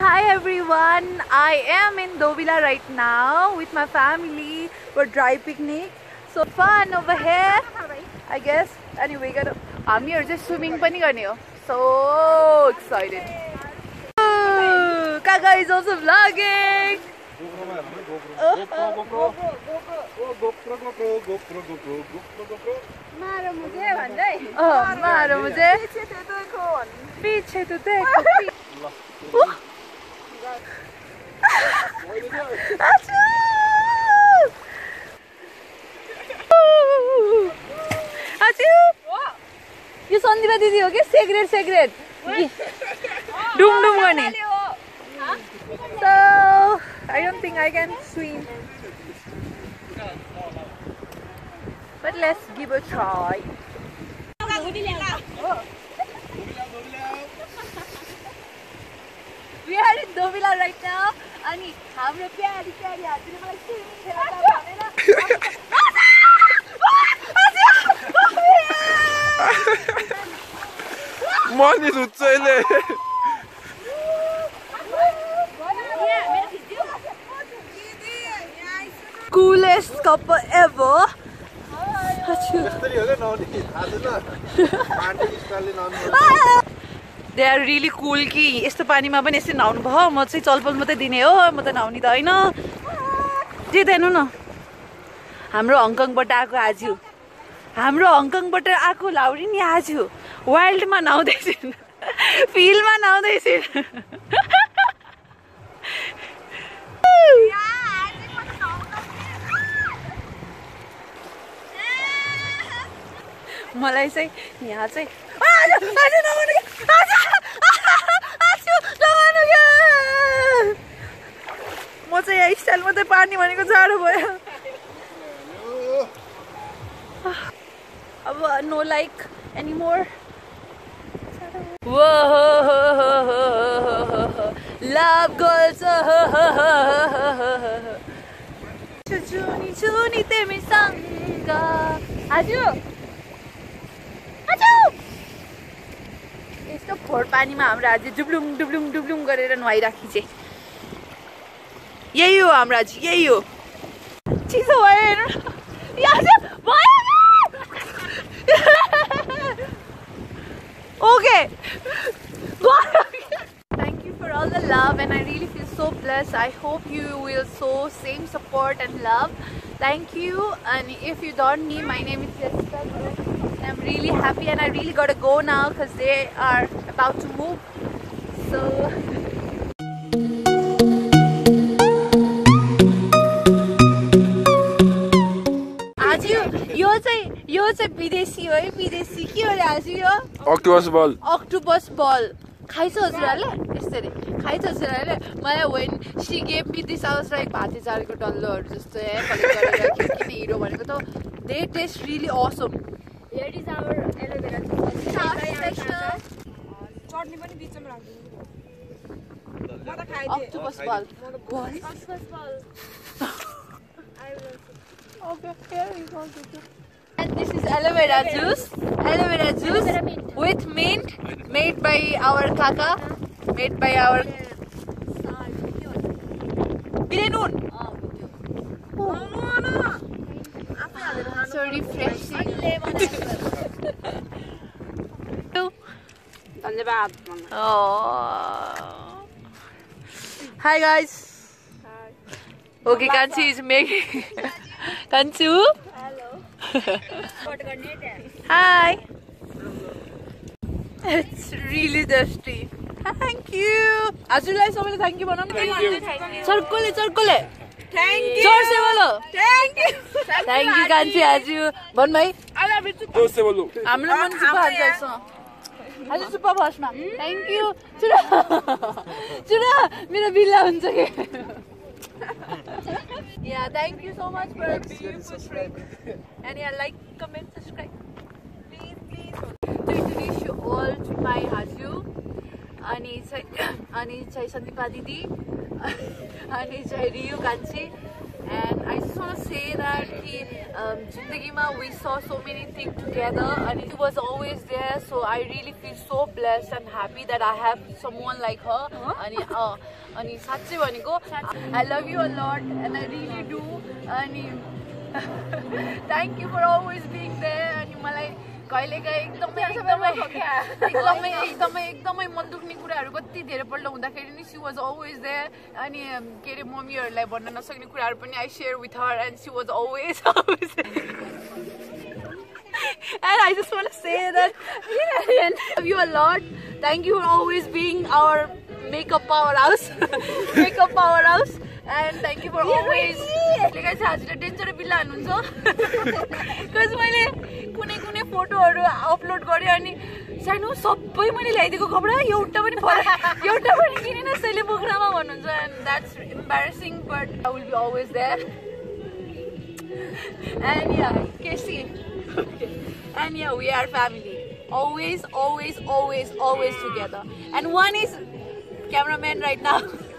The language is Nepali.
Hi everyone, I am in Dovila right now with my family for dry picnic. So fun over here, I guess. Anyway, gonna हामीहरू चाहिँ स्विमिङ पनि गर्ने हो So excited. Oh, Kaka is also vlogging. यो सन्दिपा दिदी हो कि सेक्रेट सेक्रेट डुम डुम गर्ने I don't think I can swim. But let's give a try. we are in Dovila right now. Ani, hamre pyari pyari aapne mala swimming khela tha coolest couple ever. They are really cool कि यस्तो पानीमा पनि यसरी नुहाउनु भयो म चाहिँ चलपल मात्रै दिने हो म त नुहाउने त होइन। जे त हेर्नु न। हाम्रो हङकङबाट आएको आज हाम्रो हङकङबाट आएको लाउरी नि आज वाइल्डमा नुहाउँदैछन्। फिल्डमा नुहाउँदैछन्। मलाई चाहिँ यहाँ चाहिँ! म चाहिँ यहाँ स्टाइल मात्रै पार्ने भनेको जाडो भयो। अब no like any more love गर्छ आज यस्तो फोहोर पानीमा हाम्रो आज डुब्लुङ डुब्लुङ डुब्लुङ गरेर नुहाइराखी चाहिँ यही हो हाम्रो आज यही हो चिसो भयो हेर्नु न। यहाँ चाहिँ भयो okay Thank you for all the love and I really feel so blessed. I hope you will show same support and love. Thank you. And if you don't know, my name is Jessica. Really happy and I really gotta go now because they are about to move. So यो चाहिँ विदेशी हो है विदेशी के हो आज यो? अक्टोबस बल अक्टोपस बल खाइछ हजुरहरूले? यसरी खाइछ हजुरहरूले? मलाई when she game me this ours like भाते चाडको डल्लोहरू जस्तो हिरो भनेको त they taste really awesome here is our this is raw juice aloe vera juice with mint made by our काका made by our So refreshing. धन्यवाद Oh. Hi guys. Okay, Kanchi is making. Kanchu. त्यहाँ Hi. It's really dusty. Thank you. सबैले थ्याङ्क यू बनाउनु चर्कोले चर्कोले थ्याङ्क चर्से बोलो थ्याङ्क यू थ्याङ्क यू कान्छी भन् भाइ हाम्रो मन हजुर सुप्पा फर्स्टमा थ्याङ्क यू चुरा चुरा मेरो बिल्ला हुन्छ कि Yeah, thank you so much for a beautiful trip. And yeah, like, comment, subscribe. Please, please. To introduce you all to my Haju. अनि चाहिँ अनि चाहिँ सन्दिपा दिदी अनि चाहिँ रियु कान्छी And I just want to say that he, um, Jindagima, we saw so many things together and he was always there. So I really feel so blessed and happy that I have someone like her. अनि अँ, अनि साँच्चै भनेको I love you a lot and I really do. अनि thank you for always being there. अनि मलाई कहिलेकाहीँ एकदमै एकदमै एकदमै एकदमै एकदमै मन दुख्ने कुराहरू कति धेरैपल्ट हुँदाखेरि नि सी वाज अलवेज देयर अनि के अरे मम्मीहरूलाई भन्न नसक्ने कुराहरू पनि I share with her and she was always always And I just want to say that yeah, and love you a lot. Thank you for always being our makeup powerhouse. makeup powerhouse. And thank you for always. लेखा छ हजुरले डेन्जर बिल्ला हान्नुहुन्छ बिकज मैले कुनै कुनै फोटोहरू अपलोड गरेँ अनि सानो सबै मैले ल्याइदिएको कपडा एउटा पनि एउटा पनि किनेन यसैले बोक्रामा भन्नुहुन्छ and that's embarrassing but I will be always there And yeah, Casey. and yeah, we are family. Always, always, always, always together. And one is cameraman right now.